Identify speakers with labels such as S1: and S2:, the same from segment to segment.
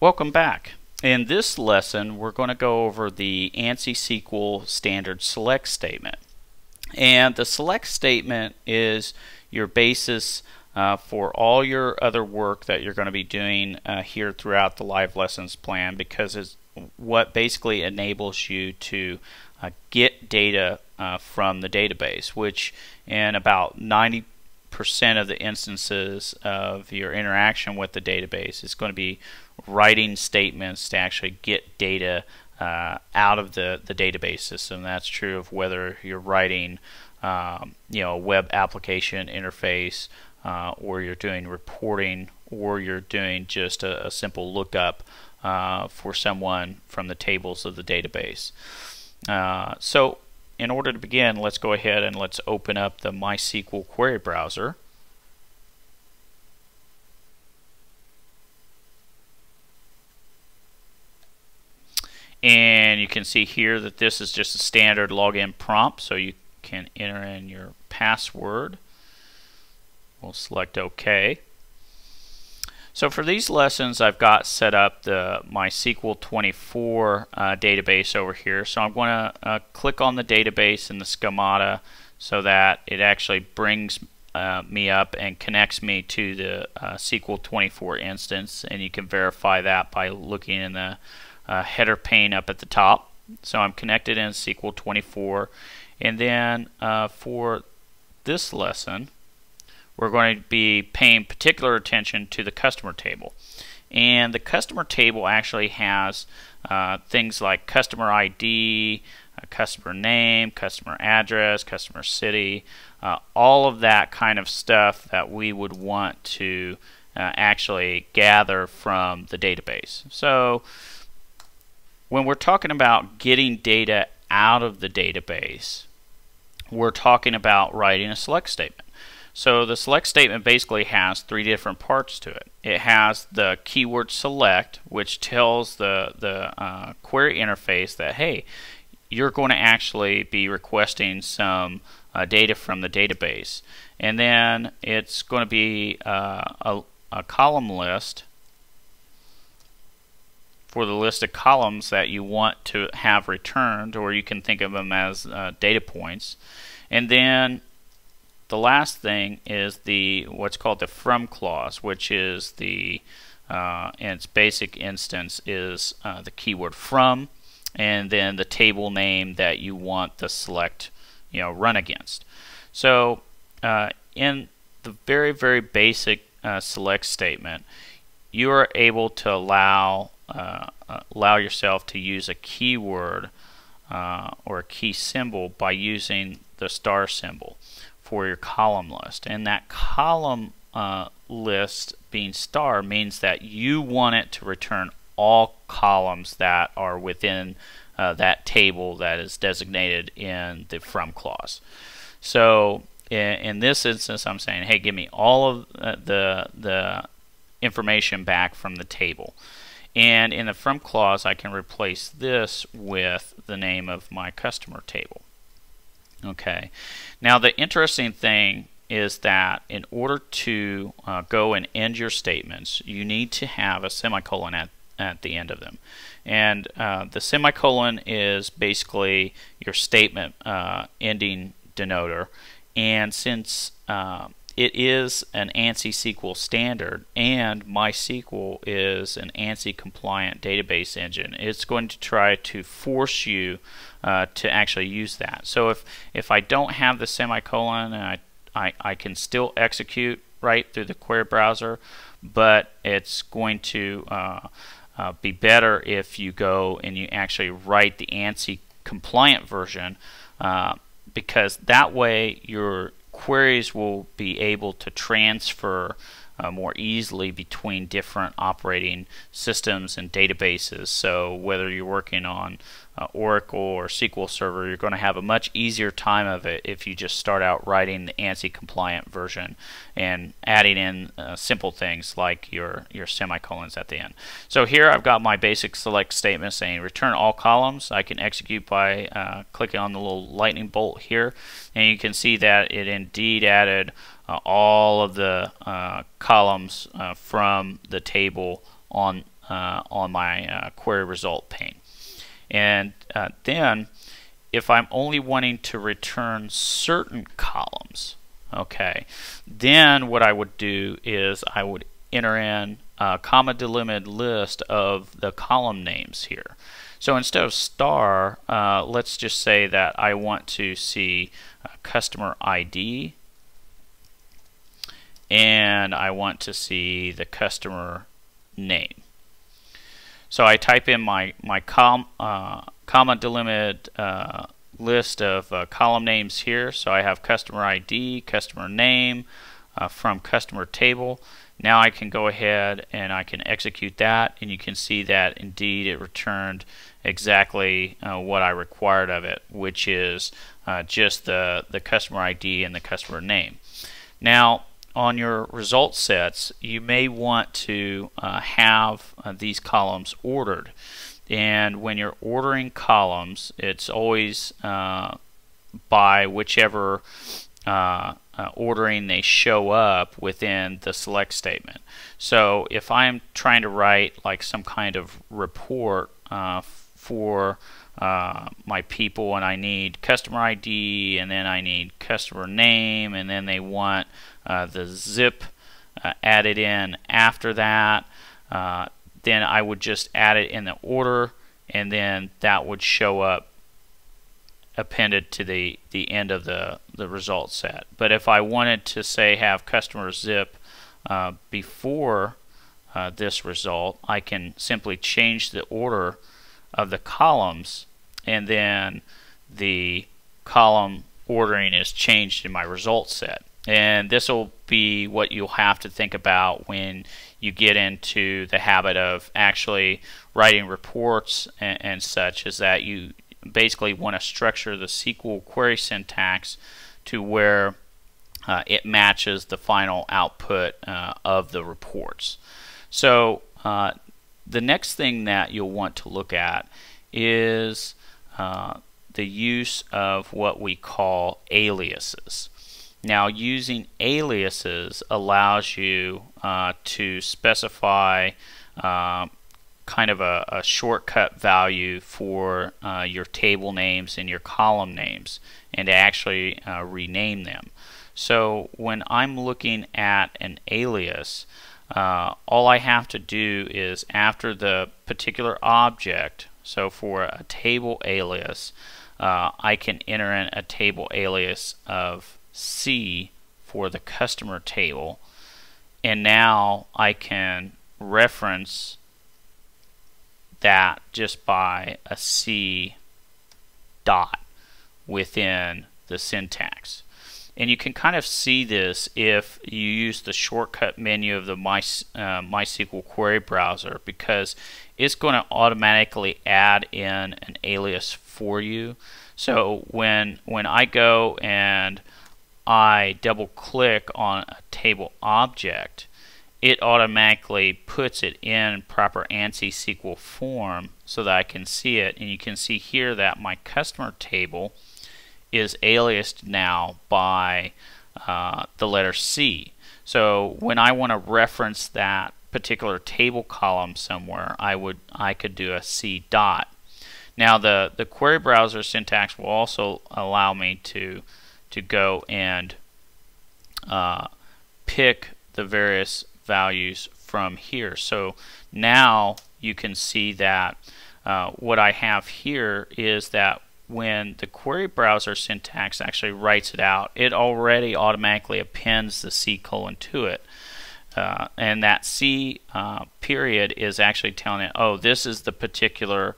S1: Welcome back. In this lesson, we're going to go over the ANSI SQL standard select statement. And the select statement is your basis uh, for all your other work that you're going to be doing uh, here throughout the live lessons plan because it's what basically enables you to uh, get data uh, from the database, which in about 90 percent of the instances of your interaction with the database is going to be writing statements to actually get data uh, out of the, the database system. That's true of whether you're writing um, you know a web application interface uh, or you're doing reporting or you're doing just a, a simple lookup uh, for someone from the tables of the database. Uh, so in order to begin, let's go ahead and let's open up the MySQL query browser. And you can see here that this is just a standard login prompt, so you can enter in your password. We'll select OK. So for these lessons, I've got set up the MySQL 24 uh, database over here. So I'm going to uh, click on the database in the schemata so that it actually brings uh, me up and connects me to the uh, SQL 24 instance. And you can verify that by looking in the uh, header pane up at the top. So I'm connected in SQL 24. And then uh, for this lesson, we're going to be paying particular attention to the customer table. And the customer table actually has uh, things like customer ID, uh, customer name, customer address, customer city, uh, all of that kind of stuff that we would want to uh, actually gather from the database. So when we're talking about getting data out of the database, we're talking about writing a select statement. So the select statement basically has three different parts to it. It has the keyword select, which tells the, the uh, query interface that, hey, you're going to actually be requesting some uh, data from the database. And then it's going to be uh, a, a column list for the list of columns that you want to have returned, or you can think of them as uh, data points. And then the last thing is the what's called the from clause, which is the uh, in its basic instance is uh, the keyword from, and then the table name that you want the select you know run against. So uh, in the very very basic uh, select statement, you are able to allow uh, uh, allow yourself to use a keyword or a key symbol by using the star symbol for your column list. And that column uh, list being star means that you want it to return all columns that are within uh, that table that is designated in the from clause. So in, in, this instance, I'm saying, hey, give me all of uh, the, the information back from the table. And in the from clause, I can replace this with the name of my customer table. Okay. Now the interesting thing is that in order to uh, go and end your statements, you need to have a semicolon at, at the end of them. And uh, the semicolon is basically your statement uh, ending denoter. And since uh, it is an ANSI SQL standard and MySQL is an ANSI compliant database engine. It's going to try to force you uh, to actually use that. So if, if I don't have the semicolon I, I, I can still execute right through the query browser, but it's going to uh, uh, be better if you go and you actually write the ANSI compliant version uh, because that way you're queries will be able to transfer uh, more easily between different operating systems and databases. So whether you're working on uh, Oracle or SQL Server, you're going to have a much easier time of it if you just start out writing the ANSI compliant version and adding in uh, simple things like your, your semicolons at the end. So here I've got my basic select statement saying return all columns. I can execute by uh, clicking on the little lightning bolt here and you can see that it indeed added uh, all of the uh, columns uh, from the table on uh, on my uh, query result pane. And uh, then if I'm only wanting to return certain columns, okay, then what I would do is I would enter in a comma delimited list of the column names here. So instead of star, uh, let's just say that I want to see customer ID and I want to see the customer name. So I type in my, my com, uh, comma delimited uh, list of uh, column names here. So I have customer ID, customer name uh, from customer table. Now I can go ahead and I can execute that and you can see that indeed it returned exactly uh, what I required of it, which is uh, just the, the customer ID and the customer name. Now on your result sets, you may want to uh, have uh, these columns ordered. And when you're ordering columns, it's always uh, by whichever uh, uh, ordering they show up within the select statement. So if I'm trying to write like some kind of report uh, for uh, my people and I need customer ID and then I need customer name and then they want uh, the zip uh, added in after that. Uh, then I would just add it in the order and then that would show up appended to the, the end of the, the result set. But if I wanted to say have customer zip uh, before uh, this result, I can simply change the order of the columns and then the column ordering is changed in my result set. And this will be what you'll have to think about when you get into the habit of actually writing reports and, and such, is that you basically want to structure the SQL query syntax to where uh, it matches the final output uh, of the reports. So uh, the next thing that you'll want to look at is uh, the use of what we call aliases. Now using aliases allows you uh, to specify uh, kind of a, a, shortcut value for uh, your table names and your column names and to actually uh, rename them. So when I'm looking at an alias, uh, all I have to do is after the particular object, so for a table alias, uh, I can enter in a table alias of C for the customer table and now I can reference that just by a C dot within the syntax. And you can kind of see this if you use the shortcut menu of the My, uh, MySQL query browser because it's going to automatically add in an alias for you. So when when I go and I double click on a table object, it automatically puts it in proper ANSI SQL form so that I can see it. And you can see here that my customer table is aliased now by uh, the letter C. So when I want to reference that particular table column somewhere, I would I could do a C dot. Now the the query browser syntax will also allow me to to go and uh, pick the various values from here. So now you can see that uh, what I have here is that when the query browser syntax actually writes it out, it already automatically appends the C colon to it. Uh, and that C uh, period is actually telling it, oh, this is the particular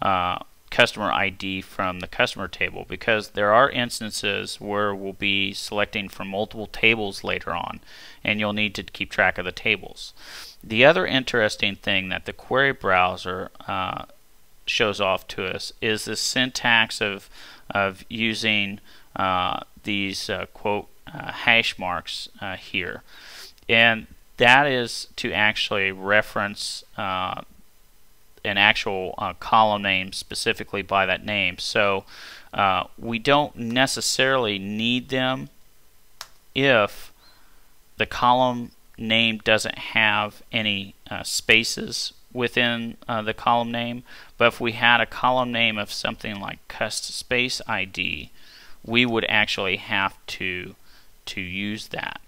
S1: uh, customer ID from the customer table because there are instances where we'll be selecting from multiple tables later on and you'll need to keep track of the tables. The other interesting thing that the query browser uh, shows off to us is the syntax of, of using uh, these uh, quote uh, hash marks uh, here and that is to actually reference uh, an actual uh, column name specifically by that name. So we don't necessarily need them if the column name doesn't have any spaces within uh, the column name, but if we had a column name of something like cust space ID, we would actually have to to use that.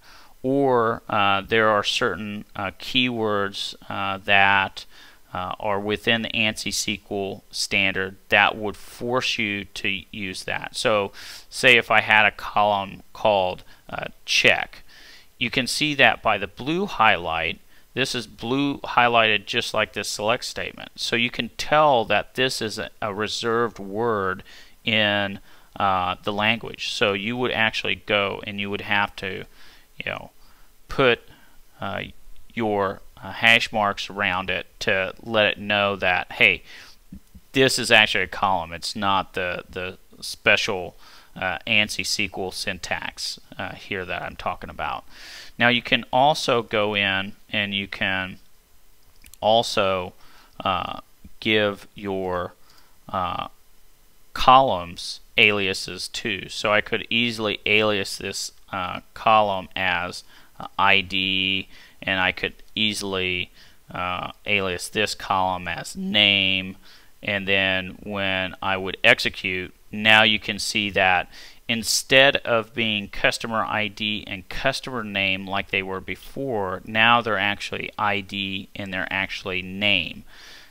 S1: Or uh, there are certain uh, keywords uh, that uh, are within the ANSI SQL standard that would force you to use that. So, say if I had a column called uh, check, you can see that by the blue highlight this is blue highlighted just like this select statement. So you can tell that this is a, reserved word in uh, the language. So you would actually go and you would have to, you know, put uh, your uh, hash marks around it to let it know that hey, this is actually a column. It's not the the special uh, ANSI SQL syntax uh, here that I'm talking about. Now you can also go in and you can also uh, give your uh, columns aliases too. So I could easily alias this uh, column as uh, ID and I could easily uh, alias this column as name and then when I would execute now you can see that instead of being customer ID and customer name like they were before, now they're actually ID and they're actually name.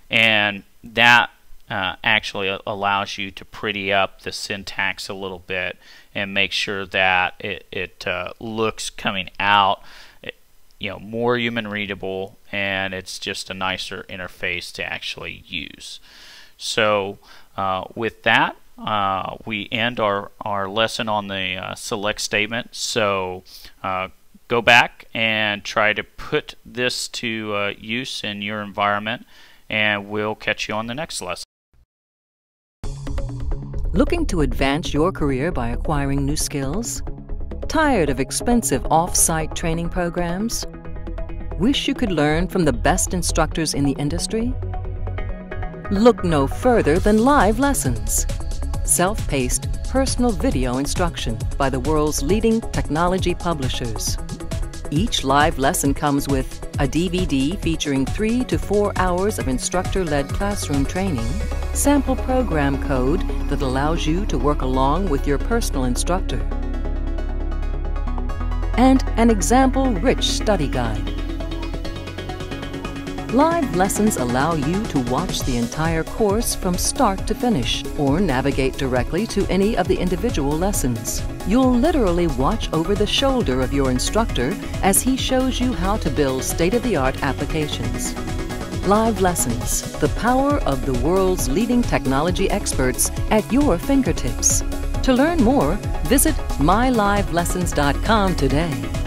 S1: And that uh, actually allows you to pretty up the syntax a little bit and make sure that it, it uh, looks coming out you know more human readable and it's just a nicer interface to actually use so uh, with that uh, we end our, our lesson on the uh, select statement. So uh, go back and try to put this to uh, use in your environment, and we'll catch you on the next lesson.
S2: Looking to advance your career by acquiring new skills? Tired of expensive off-site training programs? Wish you could learn from the best instructors in the industry? Look no further than live lessons self-paced personal video instruction by the world's leading technology publishers. Each live lesson comes with a DVD featuring three to four hours of instructor-led classroom training, sample program code that allows you to work along with your personal instructor, and an example-rich study guide. Live lessons allow you to watch the entire course from start to finish or navigate directly to any of the individual lessons. You'll literally watch over the shoulder of your instructor as he shows you how to build state-of-the-art applications. Live lessons, the power of the world's leading technology experts at your fingertips. To learn more, visit mylivelessons.com today.